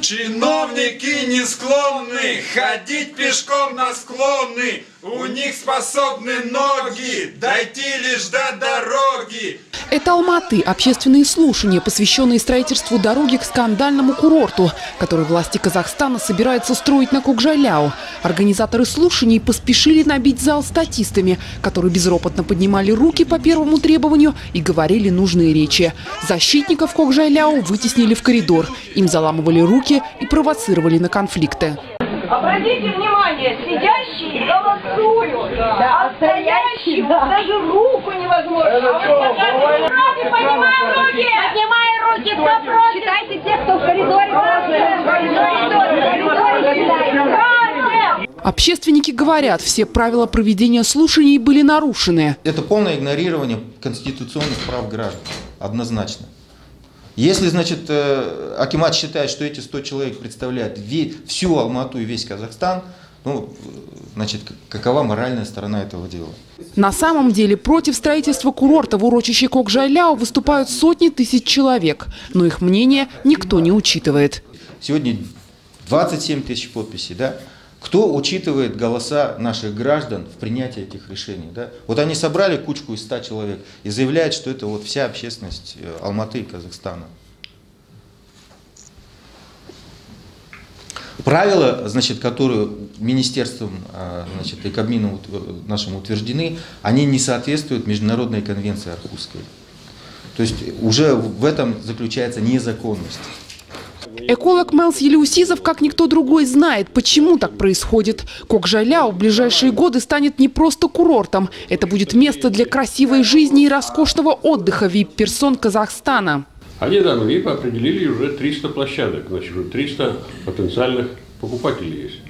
Чиновники не склонны ходить пешком на склоны. У них способны ноги дойти лишь до дороги. Это Алматы – общественные слушания, посвященные строительству дороги к скандальному курорту, который власти Казахстана собираются строить на Кокжайляу. Организаторы слушаний поспешили набить зал статистами, которые безропотно поднимали руки по первому требованию и говорили нужные речи. Защитников Кокжайляу вытеснили в коридор. Им заламывали руки и провоцировали на конфликты. Обратите внимание, сидящие голосуют, а стоящие даже руку невозможно. Руки, поднимаем руки! Поднимаем руки, кто против? Считайте тех, кто в коридоре Общественники говорят, все правила проведения слушаний были нарушены. Это полное игнорирование конституционных прав граждан, однозначно. Если, значит, э, Акимат считает, что эти 100 человек представляют всю Алмату и весь Казахстан, ну, значит, какова моральная сторона этого дела? На самом деле против строительства курорта в урочище Кокжайляо выступают сотни тысяч человек, но их мнение никто не учитывает. Сегодня 27 тысяч подписей, да? Кто учитывает голоса наших граждан в принятии этих решений? Да? Вот они собрали кучку из 100 человек и заявляют, что это вот вся общественность э, Алматы и Казахстана. Правила, значит, которые министерством э, значит, и Кабмином э, нашим утверждены, они не соответствуют Международной конвенции Архузской. То есть уже в этом заключается незаконность. Эколог Мелс Елеусизов, как никто другой, знает, почему так происходит. Кокжаляу в ближайшие годы станет не просто курортом. Это будет место для красивой жизни и роскошного отдыха вип-персон Казахстана. Они там ВИП определили уже 300 площадок, значит, уже 300 потенциальных покупателей есть.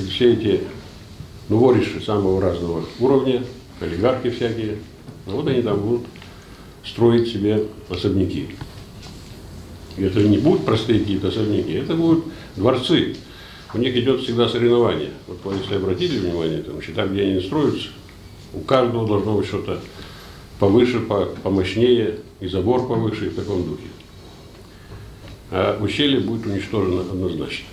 И все эти ну, вориши самого разного уровня, олигархи всякие, ну, вот они там будут строить себе особняки. Это не будут простые какие-то особняки, это будут дворцы. У них идет всегда соревнование. Вот если обратили внимание, там, там где они строятся, у каждого должно быть что-то повыше, помощнее, и забор повыше, и в таком духе. А ущелье будет уничтожено однозначно.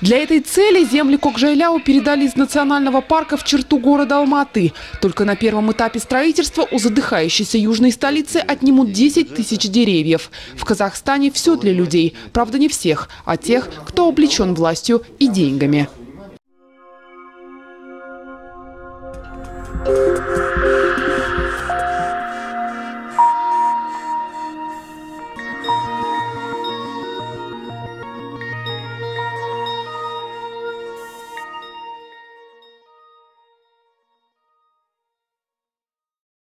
Для этой цели земли Кокжайляу передали из национального парка в черту города Алматы. Только на первом этапе строительства у задыхающейся южной столицы отнимут 10 тысяч деревьев. В Казахстане все для людей. Правда, не всех, а тех, кто облечен властью и деньгами. Thank you.